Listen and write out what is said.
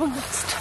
almost.